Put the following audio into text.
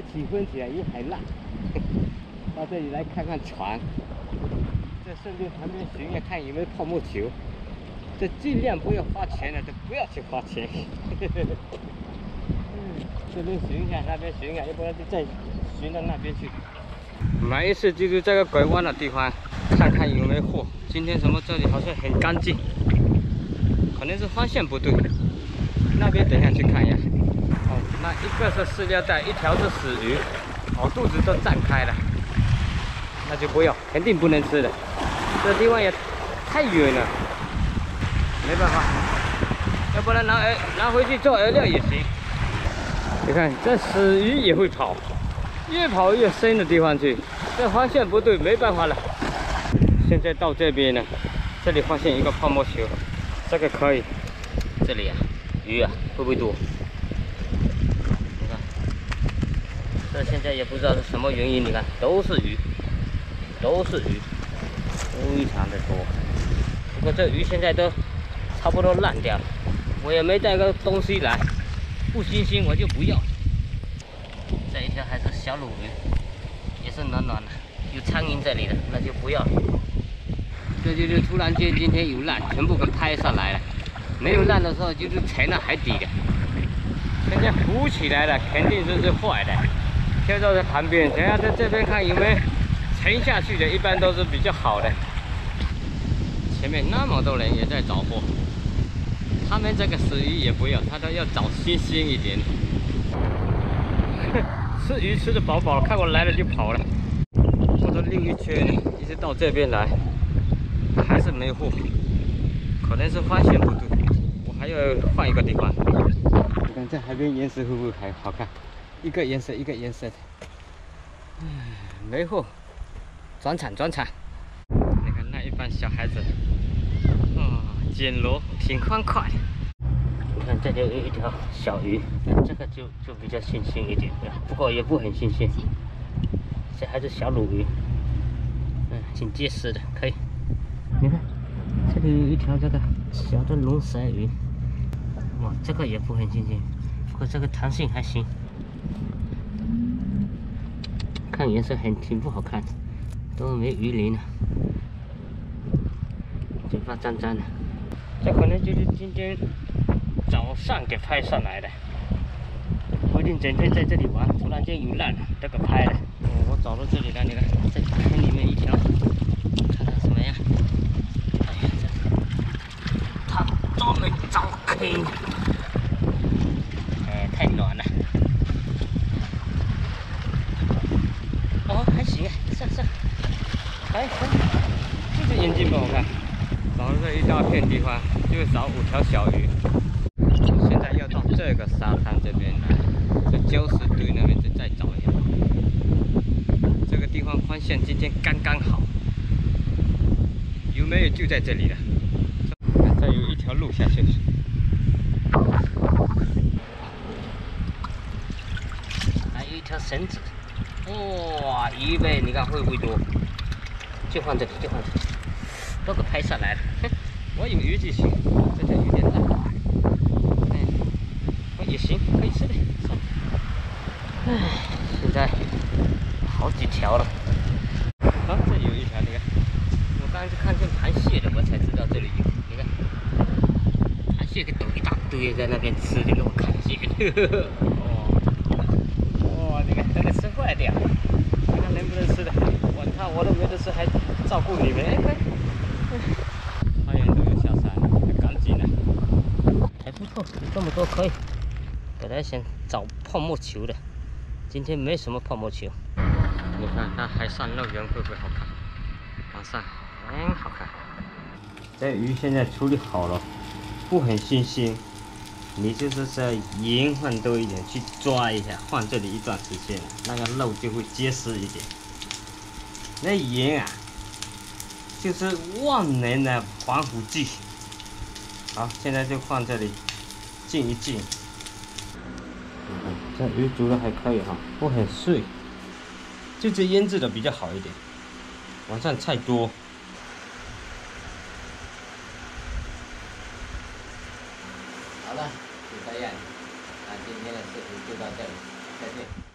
个气氛起来又还烂。到这里来看看船，再顺便旁边巡一下看有没有泡沫球。这尽量不要花钱了，就不要去花钱。这边巡一下，那边巡一下，要不然就再巡到那边去。没事，就是这个拐弯的地方，看看有没有货。今天什么这里好像很干净，可能是方向不对。那边等下去看一下。一个是饲料袋，一条是死鱼，哦，肚子都胀开了。那就不要，肯定不能吃的。这地方也太远了，没办法，要不然拿饵拿回去做饵料也行。你看这死鱼也会跑，越跑越深的地方去，这方向不对，没办法了。现在到这边了，这里发现一个泡沫球，这个可以。这里啊，鱼啊会不会多？你看，这现在也不知道是什么原因，你看都是鱼。都是鱼，非常的多。不过这鱼现在都差不多烂掉了，我也没带个东西来，不新鲜我就不要。这一条还是小鲈鱼，也是暖暖的，有苍蝇这里的那就不要了。这就是突然间今天有烂，全部给拍上来了。没有烂的时候就是沉到海底的，现在浮起来了，肯定是是坏的。跳到在旁边，等下在这边看有没有。沉下去的一般都是比较好的。前面那么多人也在找货，他们这个死鱼也不要，他都要找新鲜一点。吃鱼吃的饱饱，看我来了就跑了。我都溜一圈，一直到这边来，还是没货，可能是发现不对。我还要换一个地方。你看这海边岩石会不会还好看？一个颜色一个颜色的。唉，没货。转场转场，你看那一帮小孩子，啊，捡螺挺欢快。你看这里有一条小鱼，这个就就比较新鲜一点，不过也不很新鲜。这还是小鲈鱼，嗯，挺结实的，可以。你看，这里有一条这个小的龙舌鱼，哇，这个也不很新鲜，不过这个弹性还行。看颜色很挺不好看。都没鱼鳞了，嘴巴脏脏的，这可能就是今天早上给拍上来的。不一定整天在这里玩，突然间鱼烂了，这个拍了。哦，我找到这里了，你看，这坑里面一条，看看怎么样？哎呀，这它专门找坑，哎，太暖了。哦，还行，上上。哎，这只眼睛不好看，找了这一大片地方，就找五条小鱼。现在要到这个沙滩这边来，这礁石堆那边再再找一下。这个地方方向今天刚刚好，有没有就在这里了？这有一条路下去，还有一条绳子。哇，鱼呗，你看会不会多？就放这里，就放这里，都给拍下来了。我有鱼就行，这条有点大。哎，我也行，可以吃的。哎，现在好几条了。啊，这有一条，你看，我刚才是看见螃蟹的，我才知道这里有。你看，螃蟹给抖一大堆在那边吃，你给我看蟹。哇，哇，你看这个吃坏掉，看能不能吃的。我看我都没得吃，还照顾你们，哎，太阳都要下山了，很干净了，还不错，这么多可以。本来想找泡沫球的，今天没什么泡沫球。你看那海上乐园会不会好看？晚上很好看。这鱼现在处理好了，不很新鲜，你就是说盐放多一点去抓一下放这里一段时间那个肉就会结实一点那盐啊就是万能的防腐剂。好现在就放这里浸一浸。这鱼煮的还可以哈不很碎。就是腌制的比较好一点晚上菜多。好了。再见那今天的视频就到这里再见